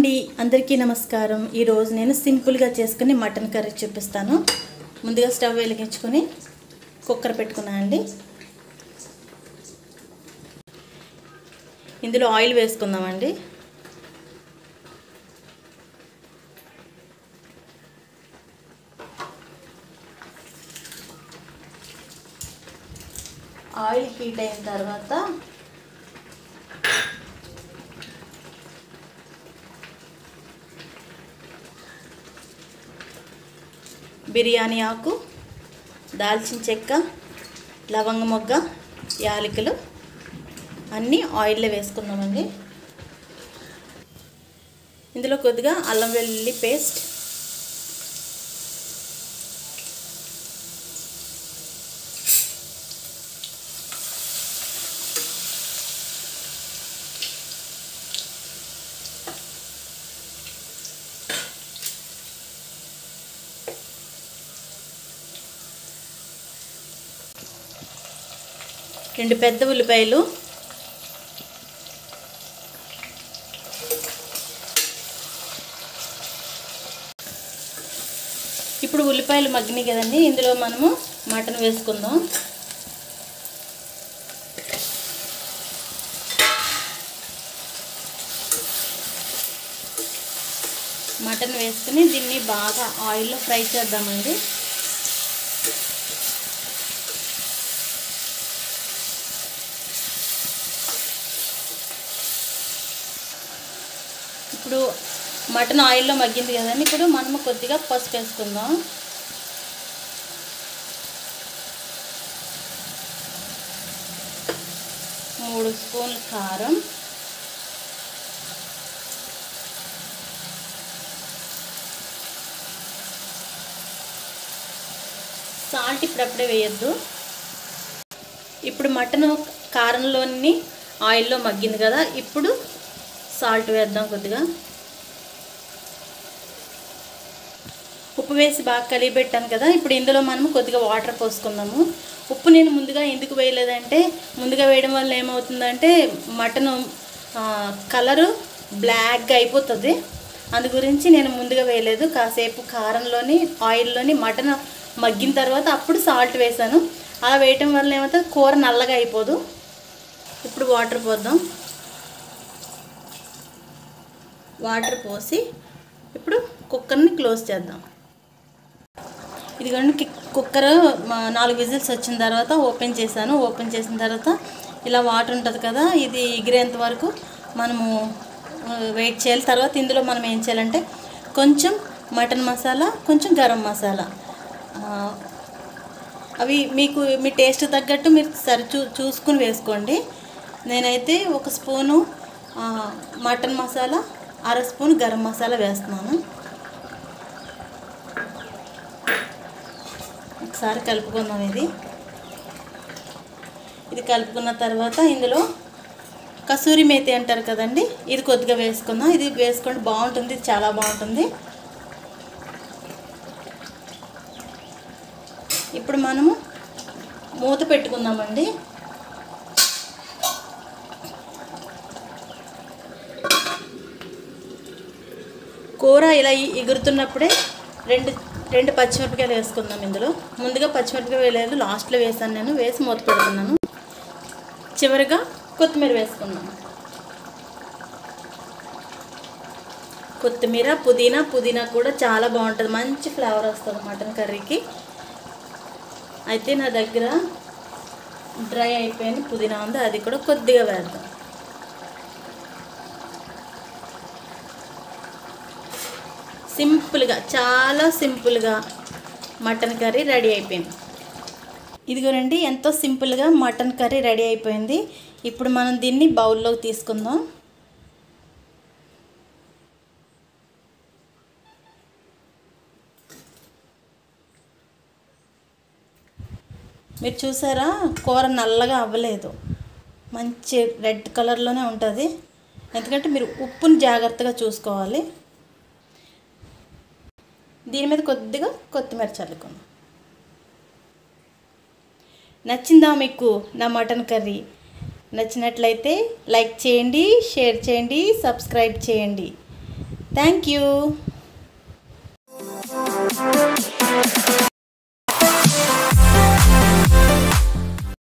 అండి అందరికీ నమస్కారం. ఈరోజు నేను సింపుల్గా చేసుకుని మటన్ కర్రీ చూపిస్తాను. ముందుగా స్టవ్ వెలిగించుకొని కుక్కర్ పెట్టుకున్నాను అండి. ఇందులో ఆయిల్ వేసుకుందామండి ఆయిల్ హీట్ అయిన తర్వాత బిర్యానీ ఆకు దాల్చిన చెక్క లవంగ మొగ్గ యాలకులు అన్నీ ఆయిల్లో వేసుకున్నామండి ఇందులో కొద్దిగా అల్లం వెల్లుల్లి పేస్ట్ రెండు పెద్ద ఉల్లిపాయలు. ఇప్పుడు ఉల్లిపాయలు మగ్గినాయి కదండి ఇందులో మనము మటన్ వేసుకుందాం. మటన్ వేసుకుని దీన్ని బాగా ఆయిల్లో ఫ్రై చేద్దామండి. ఇప్పుడు మటన్ ఆయిల్లో మగ్గింది కదండి. ఇప్పుడు మనము కొద్దిగా పసుపు వేసుకుందాం. మూడు స్పూన్లు కారం. సాల్ట్ ఇప్పుడప్పుడే వేయద్దు. ఇప్పుడు మటన్ కారంలోని ఆయిల్లో మగ్గింది కదా. ఇప్పుడు సాల్ట్ వేద్దాం కొద్దిగా. ఉప్పు వేసి బాగా కలిగిపెట్టాను కదా ఇప్పుడు ఇందులో మనము కొద్దిగా వాటర్ పోసుకుందాము ఉప్పు నేను ముందుగా ఎందుకు వేయలేదంటే ముందుగా వేయడం వల్ల ఏమవుతుందంటే మటన్ కలరు బ్లాక్గా అయిపోతుంది. అందు గురించి నేను ముందుగా వేయలేదు. కాసేపు కారంలోని ఆయిల్లోని మటన్ మగ్గిన తర్వాత అప్పుడు సాల్ట్ వేసాను అలా వేయటం వల్ల ఏమవుతుంది? కూర నల్లగా అయిపోదు. ఇప్పుడు వాటర్ పోద్దాం. వాటర్ పోసి ఇప్పుడు కుక్కర్ని క్లోజ్ చేద్దాం. ఇదిగోండి కుక్కర్ నాలుగు విజిల్స్ వచ్చిన తర్వాత ఓపెన్ చేశాను. ఓపెన్ చేసిన తర్వాత ఇలా వాటర్ ఉంటుంది కదా ఇది ఎగిరేంత వరకు మనము వెయిట్ చేయాలి. తర్వాత ఇందులో మనం ఏం చేయాలంటే కొంచెం మటన్ మసాలా కొంచెం గరం మసాలా. అవి మీకు మీ టేస్ట్ తగ్గట్టు మీరు సరి చూ చూసుకుని వేసుకోండి. నేనైతే ఒక స్పూను మటన్ మసాలా అర స్పూన్ గరం మసాలా వేస్తున్నాను. ఒకసారి కలుపుకుందాం ఇది. ఇది కలుపుకున్న తర్వాత ఇందులో కసూరి మేతి అంటారు కదండి ఇది కొద్దిగా వేసుకుందాం. ఇది వేసుకోండి బాగుంటుంది ఇది చాలా బాగుంటుంది. ఇప్పుడు మనము మూత పెట్టుకుందామండి. కూర ఇలా ఎగురుతున్నప్పుడే రెండు రెండు పచ్చిమిరపకాయలు వేసుకుందాం ఇందులో. ముందుగా పచ్చిమిరపకాయ వేయలేదు లాస్ట్లో వేసాను నేను వేసి మూత పెడుతున్నాను. చివరిగా కొత్తిమీర వేసుకుందాం. కొత్తిమీర పుదీనా పుదీనా కూడా చాలా బాగుంటుంది. మంచి ఫ్లేవర్ వస్తుంది మటన్ కర్రీకి. అయితే నా దగ్గర డ్రై అయిపోయిన పుదీనా ఉంది అది కూడా కొద్దిగా వేద్దాం. సింపుల్గా చాలా సింపుల్గా మటన్ కర్రీ రెడీ అయిపోయింది. ఇదిగోనండి ఎంతో సింపుల్గా మటన్ కర్రీ రెడీ అయిపోయింది. ఇప్పుడు మనం దీన్ని బౌల్లోకి తీసుకుందాం. మీరు చూసారా? కూర నల్లగా అవ్వలేదు. మంచి రెడ్ కలర్లోనే ఉంటుంది. ఎందుకంటే మీరు ఉప్పుని జాగ్రత్తగా చూసుకోవాలి. దీని మీద కొద్దిగా కొత్తిమీర చల్లుకుందాం. నచ్చిందా మీకు నా మటన్ కర్రీ? నచ్చినట్లయితే లైక్ చేయండి షేర్ చేయండి సబ్స్క్రైబ్ చేయండి. Thank you.